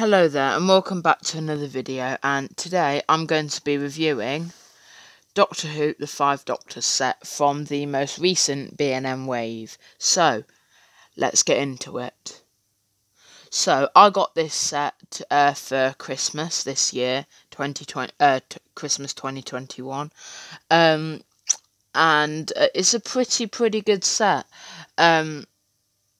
Hello there and welcome back to another video and today I'm going to be reviewing Doctor Who The Five Doctors set from the most recent B&M wave. So, let's get into it. So, I got this set uh, for Christmas this year, 2020, uh, Christmas 2021. Um, and uh, it's a pretty, pretty good set. Um,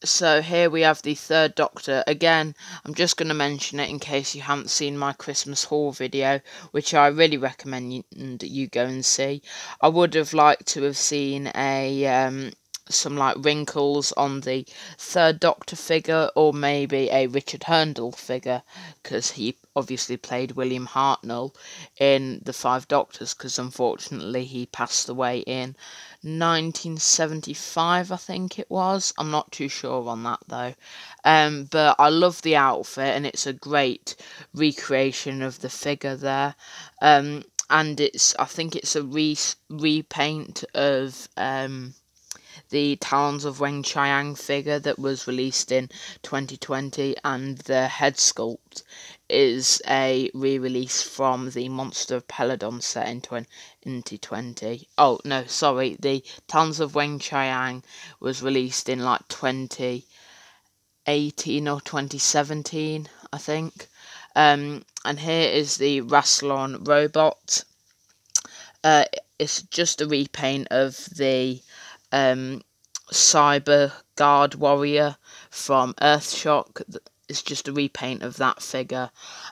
so here we have the third Doctor. Again, I'm just going to mention it in case you haven't seen my Christmas haul video, which I really recommend you, you go and see. I would have liked to have seen a um, some like wrinkles on the third Doctor figure, or maybe a Richard Hurndall figure, because he obviously played William Hartnell in the Five Doctors, because unfortunately he passed away in 1975, I think it was. I'm not too sure on that though. Um, but I love the outfit, and it's a great recreation of the figure there. Um, and it's, I think it's a re- repaint of um, the Talons of Weng-Chiang figure that was released in 2020, and the head sculpt is a re-release from the Monster of Peladon set in 2020. Oh no, sorry, the Talons of Weng-Chiang was released in like 2018 or 2017, I think. Um, and here is the Rassilon robot. Uh, it's just a repaint of the um, Cyber Guard Warrior from Earthshock. It's just a repaint of that figure.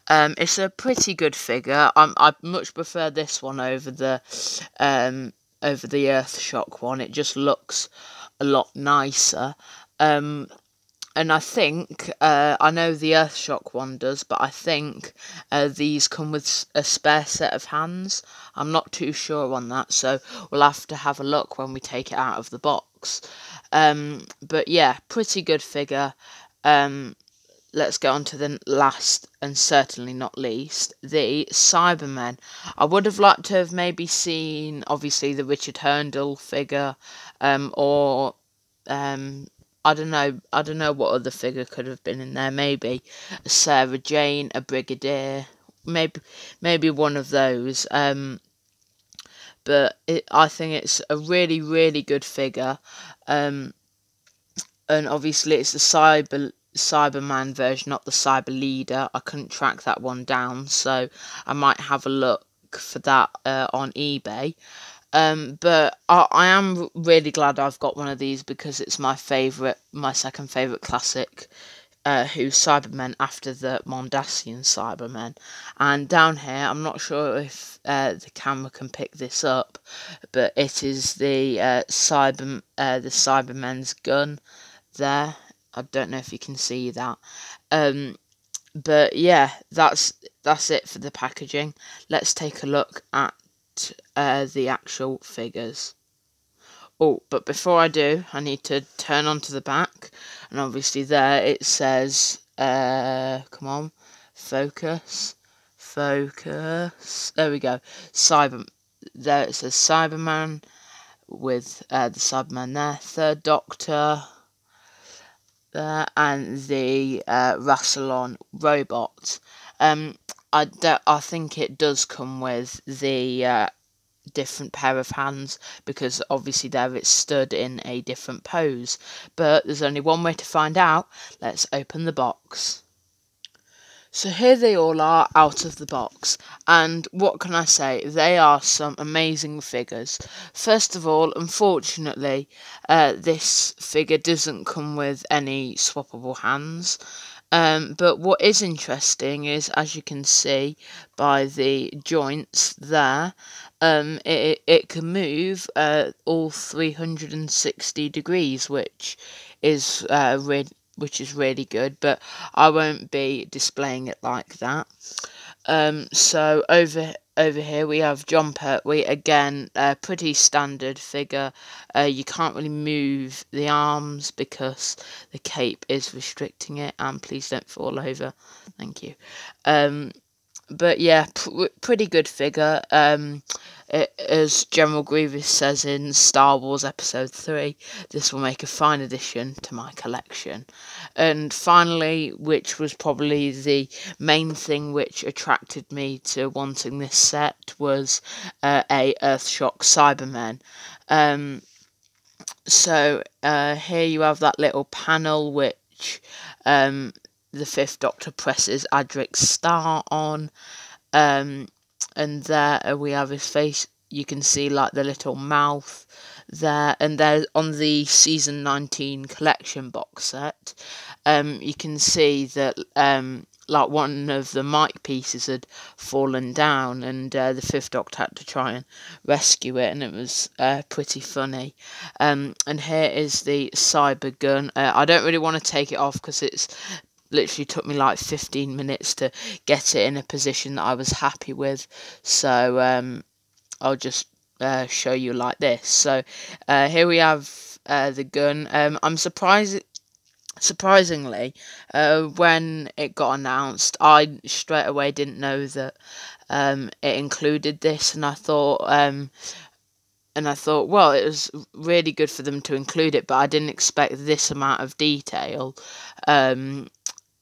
Um, it's a pretty good figure. I'm, I much prefer this one over the um, over the Earthshock one. It just looks a lot nicer. Um, and I think uh, I know the Earthshock one does, but I think uh, these come with a spare set of hands. I'm not too sure on that, so we'll have to have a look when we take it out of the box. Um, but yeah, pretty good figure. Um, let's get on to the last and certainly not least, the Cybermen. I would have liked to have maybe seen, obviously, the Richard Hurndall figure, um, or um, I don't know. I don't know what other figure could have been in there. Maybe a Sarah Jane, a Brigadier, maybe maybe one of those. Um, but it, I think it's a really really good figure. Um, and obviously it's the cyber Cyberman version, not the Cyber Leader. I couldn't track that one down, so I might have a look for that uh, on eBay. Um, but I, I am really glad I've got one of these because it's my favourite, my second favourite classic. Uh, who's Cybermen after the Mondasian Cybermen. And down here, I'm not sure if uh, the camera can pick this up, but it is the uh, Cyber uh, the Cybermen's gun there. I don't know if you can see that. Um, but yeah, that's that's it for the packaging. Let's take a look at uh, the actual figures. Oh, but before I do, I need to turn onto the back, and obviously there it says, uh, come on, focus, focus, there we go, Cyber, there it says Cyberman, with uh, the Cyberman there, Third Doctor, there, and the uh, Rassilon robot. Um, I, I think it does come with the uh, different pair of hands because obviously there it's stood in a different pose. But there's only one way to find out. Let's open the box. So here they all are out of the box, and what can I say? They are some amazing figures. First of all, unfortunately, uh, this figure doesn't come with any swappable hands. Um, but what is interesting is, as you can see by the joints there, um, it, it can move uh, all 360 degrees, which is uh, re- which is really good. But I won't be displaying it like that. Um, so over over here we have Jon Pertwee again, a pretty standard figure. Uh, you can't really move the arms because the cape is restricting it. And please don't fall over. Thank you. Um, but yeah, pr- pretty good figure. Um, as General Grievous says in Star Wars Episode 3, this will make a fine addition to my collection. And finally, which was probably the main thing which attracted me to wanting this set, was uh, a Earthshock Cybermen. Um, so uh, here you have that little panel which um, the Fifth Doctor presses Adric's star on. Um, and there uh, we have his face. You can see like the little mouth there, and there on the season 19 collection box set, um, you can see that um, like one of the mic pieces had fallen down, and uh, the Fifth Doctor had to try and rescue it, and it was uh, pretty funny. Um, and here is the cyber gun. Uh, I don't really want to take it off because it's literally took me like 15 minutes to get it in a position that I was happy with. So um, I'll just uh, show you like this. So uh, here we have uh, the gun. Um, I'm surprised. Surprisingly, uh, when it got announced, I straight away didn't know that um, it included this, and I thought, um, and I thought, well, it was really good for them to include it, but I didn't expect this amount of detail. Um,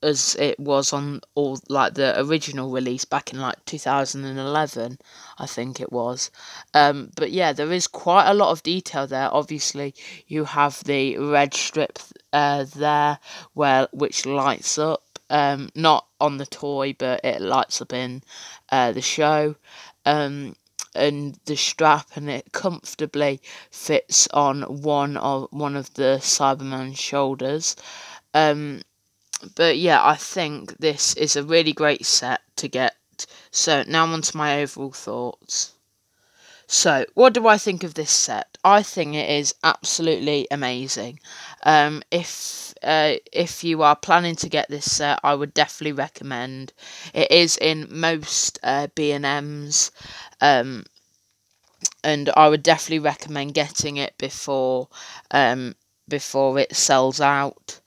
as it was on all like the original release back in like 2011 i think it was. Um, but yeah there is quite a lot of detail there. Obviously you have the red strip uh, there where which lights up um, not on the toy but it lights up in uh, the show um, and the strap and it comfortably fits on one of one of the cyberman's shoulders. Um, but yeah, I think this is a really great set to get. So now on to my overall thoughts. So, what do I think of this set? I think it is absolutely amazing. Um, if uh, if you are planning to get this set, I would definitely recommend. It is in most uh, B and M's, um, and I would definitely recommend getting it before um, before it sells out.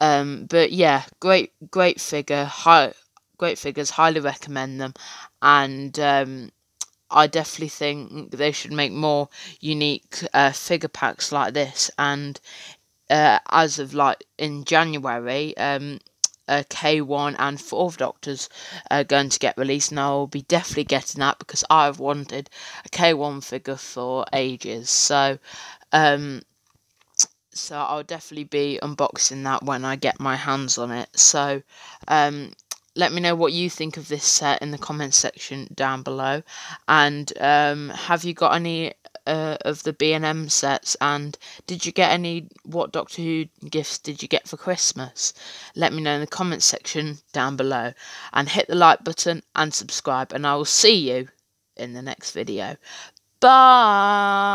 Um, but yeah, great, great figure, high, great figures. Highly recommend them, and um, I definitely think they should make more unique uh, figure packs like this. And uh, as of like in January, um, uh, K1 and Fourth Doctors are going to get released, and I'll be definitely getting that because I've wanted a K1 figure for ages. So, um, so I'll definitely be unboxing that when I get my hands on it. So, um, let me know what you think of this set in the comments section down below. And um, have you got any uh, of the B&M sets? And did you get any, what Doctor Who gifts did you get for Christmas? Let me know in the comments section down below. And hit the like button and subscribe. And I will see you in the next video. Bye!